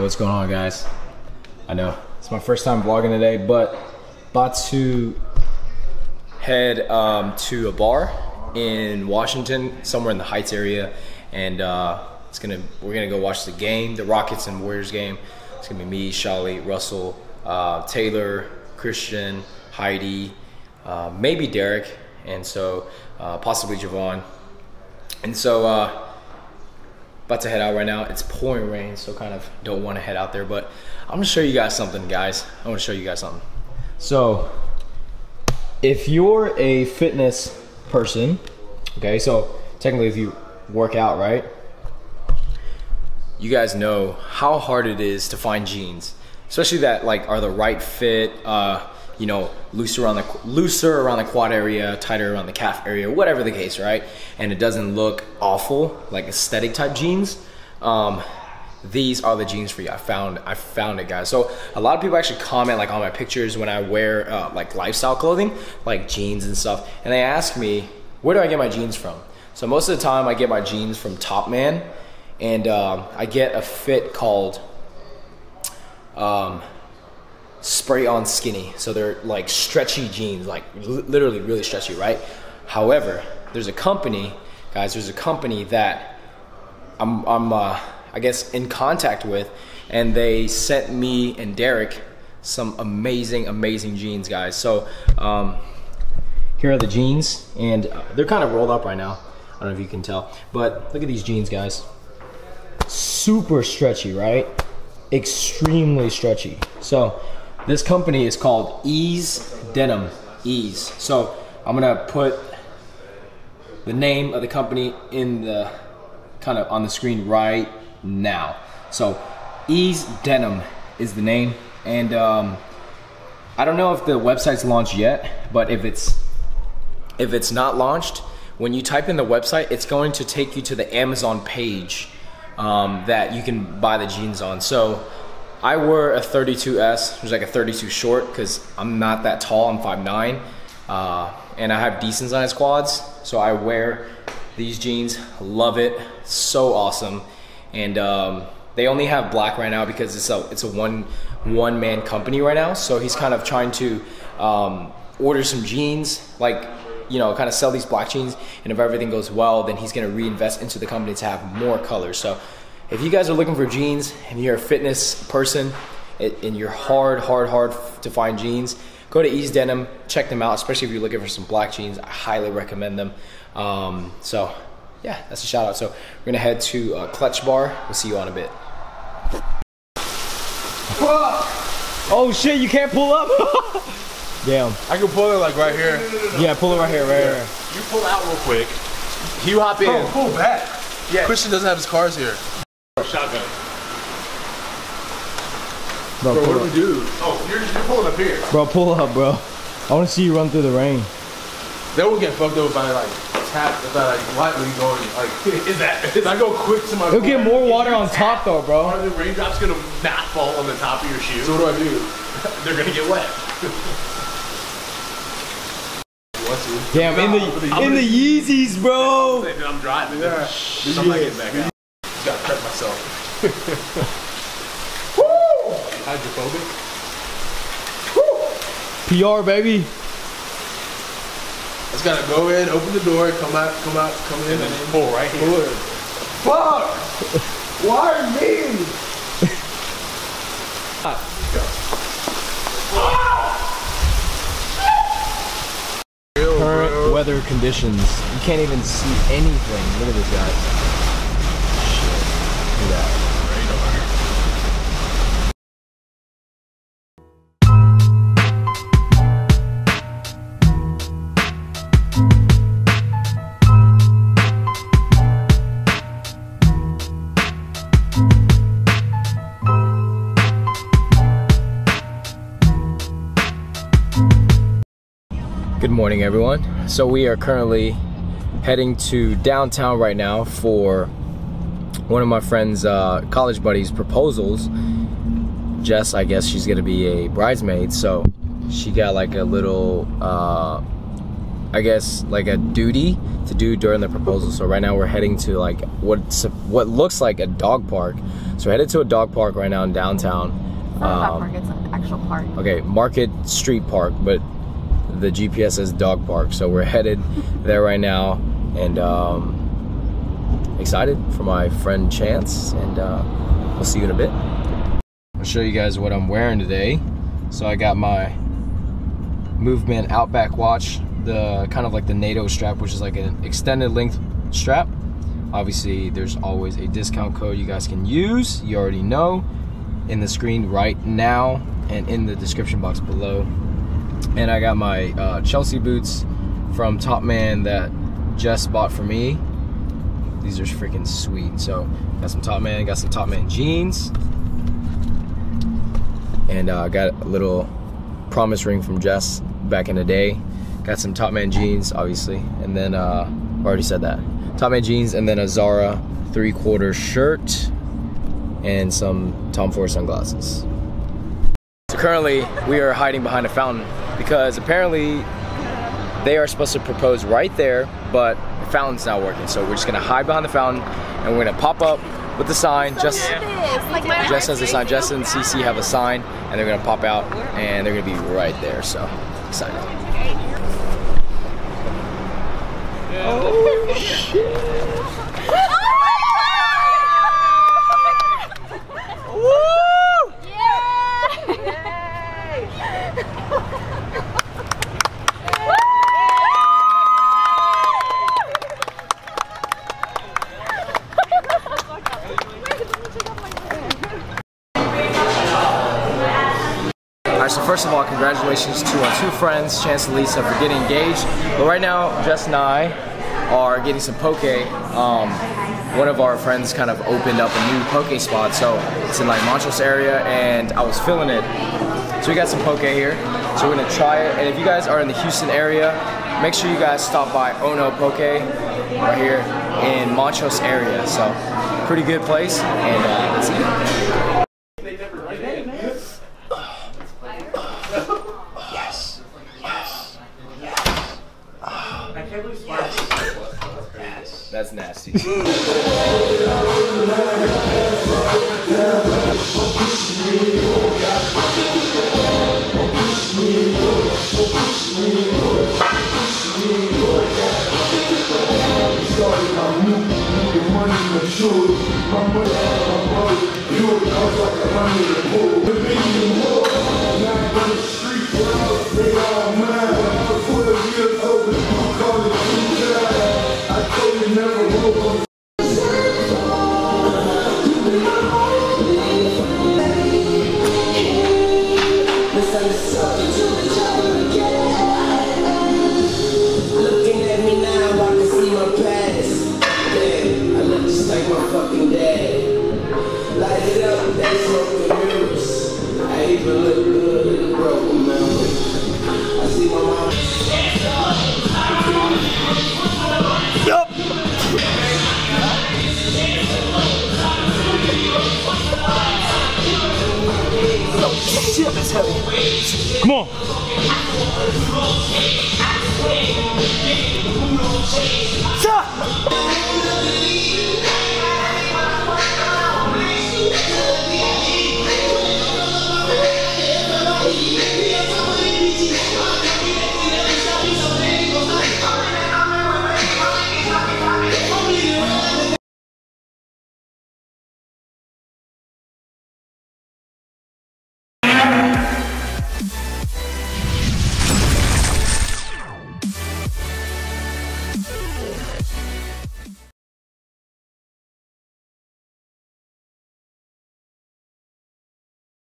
what's going on, guys? I know it's my first time vlogging today, but about to head um, to a bar in Washington, somewhere in the Heights area, and uh, it's gonna we're gonna go watch the game, the Rockets and Warriors game. It's gonna be me, Shelly, Russell, uh, Taylor, Christian, Heidi, uh, maybe Derek, and so uh, possibly Javon. And so uh, about to head out right now. It's pouring rain, so kind of don't want to head out there. But I'm gonna show you guys something, guys. I want to show you guys something. So, if you're a fitness person, okay, so technically if you work out, right? You guys know how hard it is to find jeans, especially that like are the right fit. Uh, you know, looser around the looser around the quad area, tighter around the calf area, whatever the case, right? And it doesn't look awful, like aesthetic type jeans. Um, these are the jeans for you. I found I found it, guys. So a lot of people actually comment like on my pictures when I wear uh, like lifestyle clothing, like jeans and stuff, and they ask me where do I get my jeans from. So most of the time I get my jeans from Topman, and um, I get a fit called um, spray on skinny. So they're like stretchy jeans, like literally really stretchy, right? However, there's a company, guys, there's a company that I'm, I'm uh, I guess, in contact with, and they sent me and Derek some amazing, amazing jeans, guys. So um, here are the jeans, and uh, they're kind of rolled up right now. I don't know if you can tell, but look at these jeans, guys. Super stretchy, right? Extremely stretchy. So this company is called Ease Denim. Ease. So I'm gonna put the name of the company in the kind of on the screen right now. So Ease Denim is the name, and um, I don't know if the website's launched yet, but if it's if it's not launched, when you type in the website, it's going to take you to the Amazon page um, that you can buy the jeans on. So I wore a 32S, which is like a 32 short, because I'm not that tall. I'm 5'9", uh, and I have decent sized quads. So I wear these jeans. Love it. So awesome. And um, they only have black right now because it's a it's a one one man company right now. So he's kind of trying to um, order some jeans, like you know, kind of sell these black jeans. And if everything goes well, then he's to reinvest into the company to have more colors. So if you guys are looking for jeans and you're a fitness person and you're hard, hard, hard to find jeans, go to Ease Denim, check them out, especially if you're looking for some black jeans. I highly recommend them. Um, so, yeah, that's a shout out. So, we're gonna head to uh, Clutch Bar. We'll see you on a bit. Oh shit, you can't pull up. Damn. I can pull it like right here. No, no, no, yeah, pull it right here, right yeah. here. You pull out real quick. You hop in. Oh, pull back. Yeah. Christian doesn't have his cars here. Shotgun. Bro, bro what do we do? Oh, you're, you're pulling up here. Bro, pull up, bro. I want to see you run through the rain. Then we'll get fucked up by like tap, by like lightly going like. Is that? If I go quick to my. You'll get more water on top though, bro. Are the raindrops gonna not fall on the top of your shoe? So what do I do? They're gonna get wet. Damn, in the in the Yeezys, bro. I'm driving. Yeah. I'm not getting back out gotta prep myself. Woo! Hydrophobic. Woo! PR baby. I just gotta go in, open the door, come out, come out, come in, and, and pull right here. Pull. Fuck! Why me? Current weather conditions. You can't even see anything. Look at this, guys. Good morning, everyone. So we are currently heading to downtown right now for one of my friend's uh, college buddies' proposals. Jess, I guess she's gonna be a bridesmaid, so she got like a little uh, I guess like a duty to do during the proposal. So right now we're heading to like what's what looks like a dog park. So we're headed to a dog park right now in downtown. It's not a dog park, it's an actual park. Okay, Market Street Park, but the GPS says dog park. So we're headed there right now, and um, excited for my friend Chance, and uh, we'll see you in a bit. I'll show you guys what I'm wearing today. So I got my Movement Outback watch, the kind of like the NATO strap, which is like an extended length strap. Obviously, there's always a discount code you guys can use. You already know in the screen right now and in the description box below. And I got my uh, Chelsea boots from Topman that Jess bought for me. These are freaking sweet. So got some Topman, got some Topman jeans, and uh, got a little promise ring from Jess back in the day. Got some Topman jeans, obviously, and then uh, already said that. Topman jeans, and then a Zara three-quarter shirt, and some Tom Ford sunglasses. So currently, we are hiding behind a fountain because apparently they are supposed to propose right there, but the fountain's not working. So we're just gonna hide behind the fountain, and we're gonna pop up with the sign. So just like Jess has the sign. Jess and CC have a sign, and they're gonna pop out, and they're gonna be right there. So excited. Oh shit! Oh so congratulations to our two friends, Chance and Lisa, for getting engaged. But right now, Jess and I are getting some poke. Um, one of our friends kind of opened up a new poke spot, so it's in like Montrose area, and I was feeling it. So we got some poke here, so we're gonna try it. And if you guys are in the Houston area, make sure you guys stop by Ono Poke right here in Montrose area. So pretty good place, and uh, let's it. Sure, my money, my money, you know, I like a money in the pool. That's nasty. Shit, heavy. Come on. Stop!